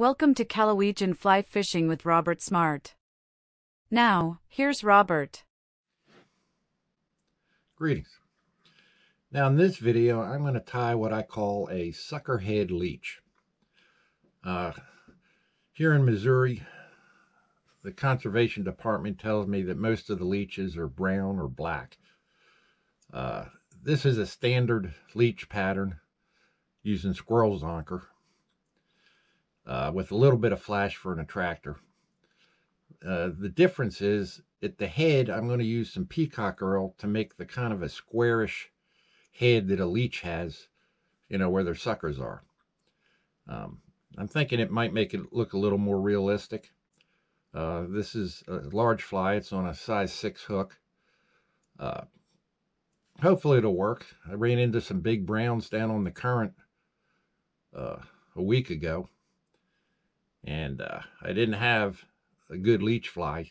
Welcome to Callawegin Fly Fishing with Robert Smart. Now, here's Robert. Greetings. Now in this video, I'm going to tie what I call a suckerhead leech. Uh, here in Missouri, the conservation department tells me that most of the leeches are brown or black. Uh, this is a standard leech pattern using squirrel zonker uh, with a little bit of flash for an attractor. Uh, the difference is at the head, I'm going to use some peacock herl to make the kind of a squarish head that a leech has, you know, where their suckers are. Um, I'm thinking it might make it look a little more realistic. Uh, this is a large fly. It's on a size 6 hook. Uh, hopefully it'll work. I ran into some big browns down on the current uh, a week ago. And uh, I didn't have a good leech fly.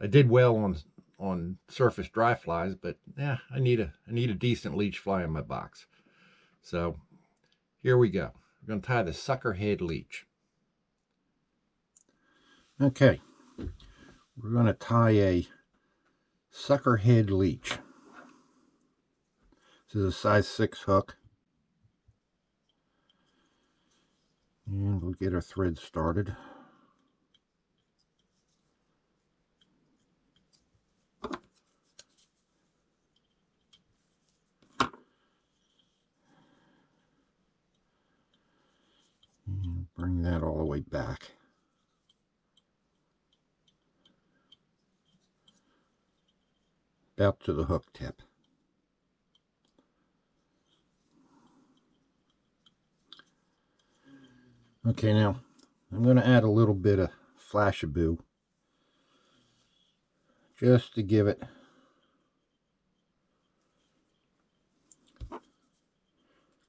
I did well on on surface dry flies, but yeah, I need a I need a decent leech fly in my box. So here we go. We're going to tie the sucker head leech. Okay, we're going to tie a sucker head leech. This is a size 6 hook. And we'll get our thread started. And bring that all the way back. About to the hook tip. Okay, now I'm going to add a little bit of Flashabou just to give it a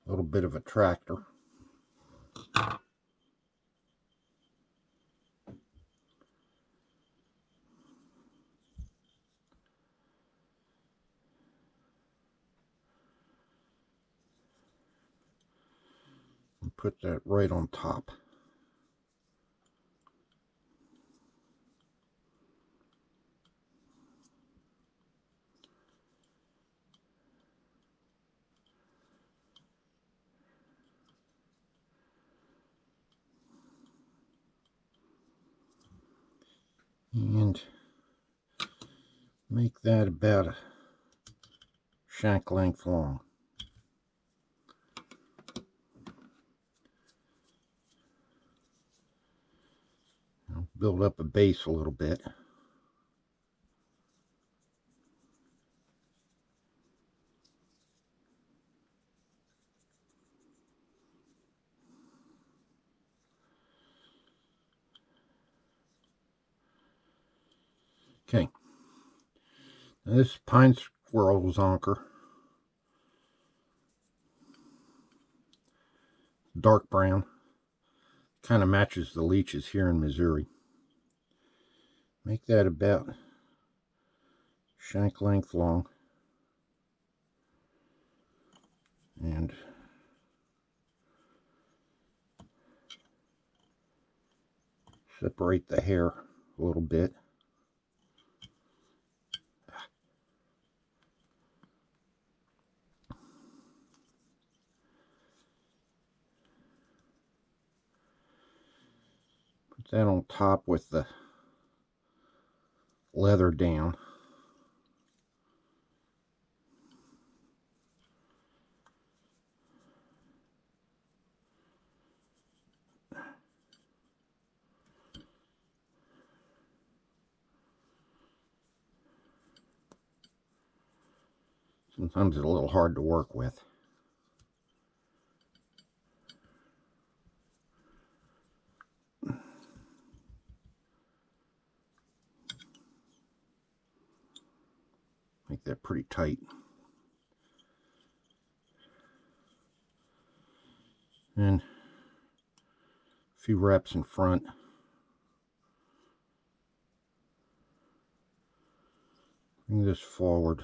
little bit of attractor. Put that right on top. and make that about a shank length long. Build up a base a little bit. Okay. Now this pine squirrel zonker. Dark brown. Kind of matches the leeches here in Missouri make that about shank length long. And separate the hair a little bit. Put that on top with the leather down. Sometimes it's a little hard to work with. Make that pretty tight. And a few wraps in front. Bring this forward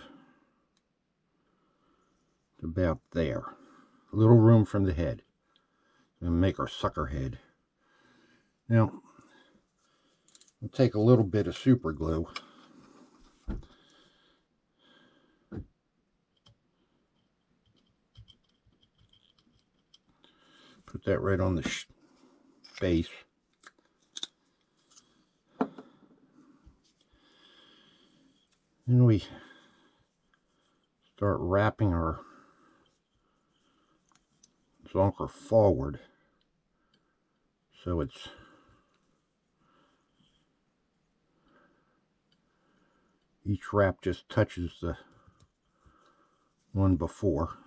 to about there. A little room from the head. And make our sucker head. Now, I'll take a little bit of super glue. Put that right on the base. Then we start wrapping our zonker forward so it's each wrap just touches the one before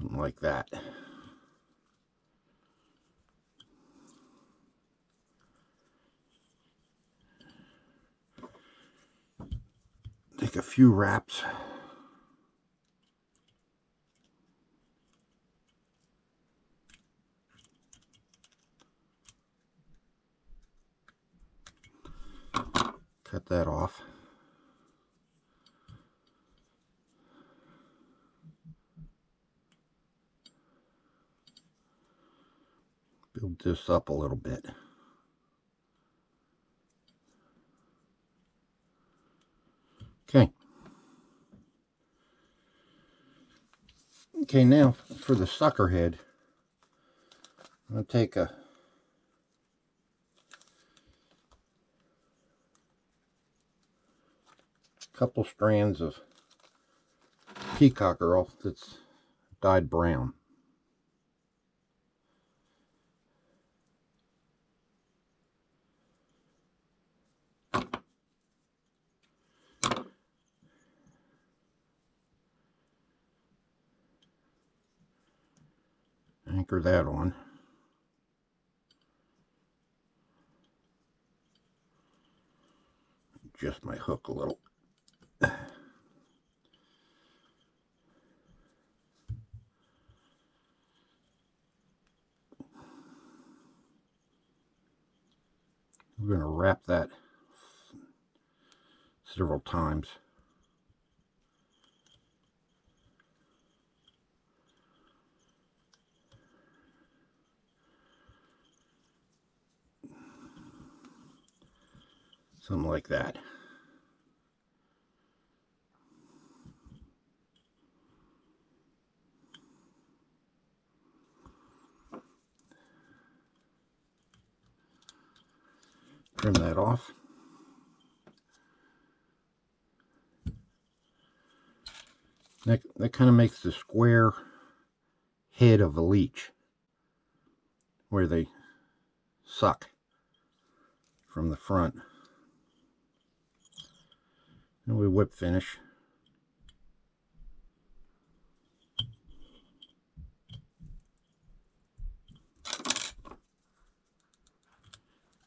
something like that take a few wraps. Cut that off. This up a little bit. Okay. Okay, now for the sucker head, I'm going to take a couple strands of peacock herl that's dyed brown. Anchor that on. Adjust my hook a little. We're going to wrap that several times. Something like that. Trim that off. That, that kind of makes the square head of a leech where they suck from the front. And we whip finish.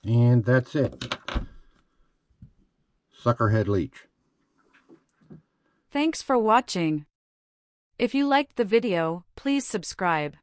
And that's it. Suckerhead leech. Thanks for watching. If you liked the video, please subscribe.